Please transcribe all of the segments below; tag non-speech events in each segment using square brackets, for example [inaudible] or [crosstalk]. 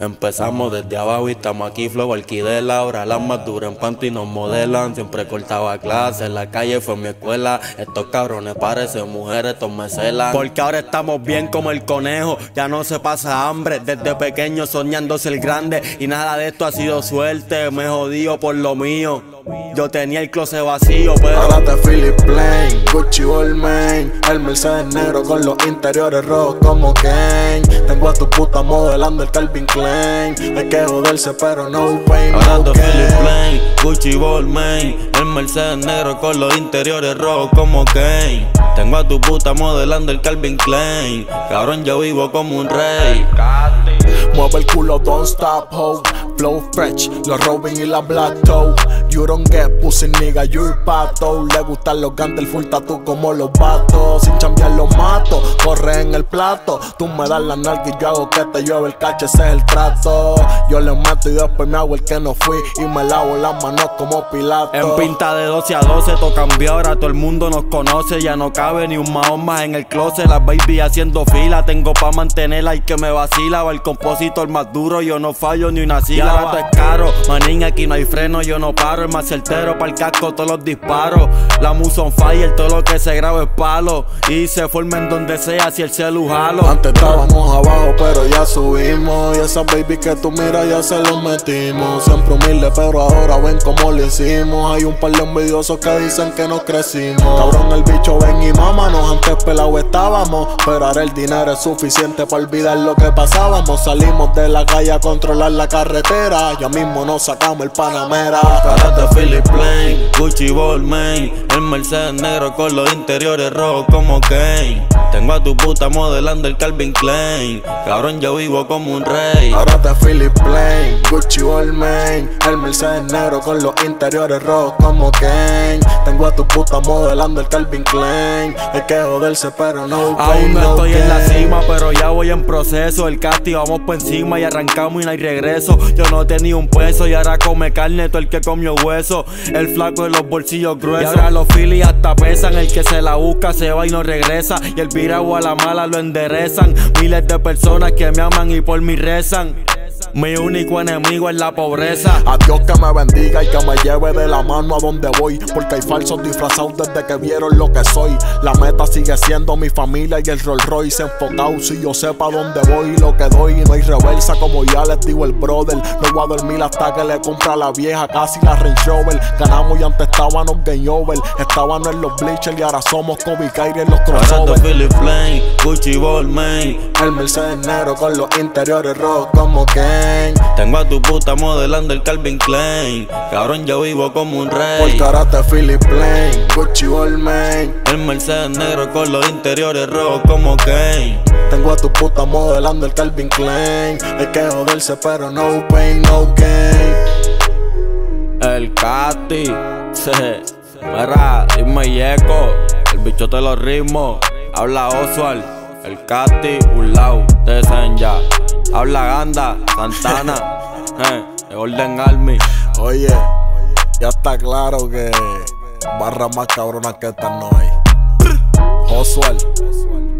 Empezamos desde abajo y estamos aquí, flow, alquiler ahora las más duras en panty nos modelan. Siempre cortaba clases, la calle fue mi escuela. Estos cabrones parecen mujeres, estos me celan. Porque ahora estamos bien como el conejo, ya no se pasa hambre. Desde pequeño soñando ser grande y nada de esto ha sido suerte. Me jodido por lo mío. Yo tenía el closet vacío, pero. Ahora te Philip Plain, Gucci Balmain, el Mercedes negro con los interiores rojos como Kane. Tengo a tu puta modelando el Calvin Klein. Hay que joderse, pero no pain, Ahora no te Philip. Plain, Gucci Balmain, el Mercedes negro con los interiores rojos como Kane. Tengo a tu puta modelando el Calvin Klein. Cabrón, yo vivo como un rey. Mueve el culo, don't stop, ho. Flow fresh, los Robin y la Black Toe. You don't get pussy, nigga, you're pato. Le gustan los gantes, el full tattoo como los vatos. Sin chambear los mato, corre en el plato. Tú me das la nalga y yo hago que te llueve el cacho, ese es el trato. Yo le mato y después me hago el que no fui. Y me lavo las manos como Pilato. En pinta de 12 a 12 todo cambió, ahora todo el mundo nos conoce. Ya no cabe ni un mahón más en el closet. Las baby haciendo fila, tengo pa' mantenerla y que me vacila. Va el compositor más duro, yo no fallo ni una Ahora es caro, manín, aquí no hay freno, yo no paro. El más certero, para el casco todos los disparos. La musa on fire, todo lo que se graba es palo. Y se formen donde sea si el celu jalo. Antes estábamos abajo, pero ya Y esa baby que tú miras ya se lo metimos. Siempre humilde, pero ahora ven cómo lo hicimos. Hay un par de envidiosos que dicen que no crecimos. Cabrón, el bicho ven y mámanos. Antes pelado estábamos, pero ahora el dinero es suficiente para olvidar lo que pasábamos. Salimos de la calle a controlar la carretera. Ya mismo nos sacamos el Panamera. Ahora te Philip Plain, Gucci Balmain, el Mercedes negro con los interiores rojos como Kane. Tengo a tu puta modelando el Calvin Klein. Cabrón, yo vivo como un rey. Ahora te Philip Plain, Gucci Balmain, el Mercedes negro con los interiores rojos como Kane. Tengo a tu puta modelando el Calvin Klein. Hay que joderse, pero no Aún no estoy en la cima, pero ya voy en proceso. El casting vamos por encima y arrancamos y no hay regreso. Yo no tenía un peso y ahora come carne todo el que comió hueso. El flaco de los bolsillos gruesos. Y ahora los filis hasta pesan. El que se la busca se va y no regresa. Y el viragua a la mala lo enderezan. Miles de personas que me aman y por mi rezan. Mi único enemigo es la pobreza. A Dios que me bendiga y que me lleve de la mano a donde voy. Porque hay falsos disfrazados desde que vieron lo que soy. La meta sigue siendo mi familia y el Rolls Royce enfocado. Si yo sé pa' dónde voy y lo que doy. Y no hay reversa como ya les digo el brother. No voy a dormir hasta que le compra a la vieja casi la Range Rover. Ganamos y antes estábamos game over. Estábamos en los bleachers y ahora somos Kobe Kyrie en los crossovers. de Philip Plain, Gucci Balmain. El Mercedes negro con los interiores rojos como Tengo a tu puta modelando el Calvin Klein. Cabrón, yo vivo como un Por rey. karate Philip Plain, Gucci. El Mercedes negro con los interiores rojos como Kane. Tengo a tu puta modelando el Calvin Klein. Hay que joderse, pero no pain, no gain. El Cati. se- Mira, dime Yeco. El bicho de los ritmos. Habla Oswald. El Cati, un. Ustedes saben ya. Habla Ganda, Santana. [laughs] Eh, de Army. Oye, ya está claro que barras más cabronas que estas no hay. Oswald,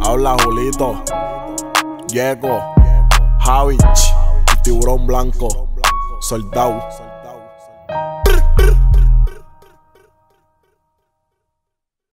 habla Julito, Diego, Javich, Tiburón Blanco, Soldado.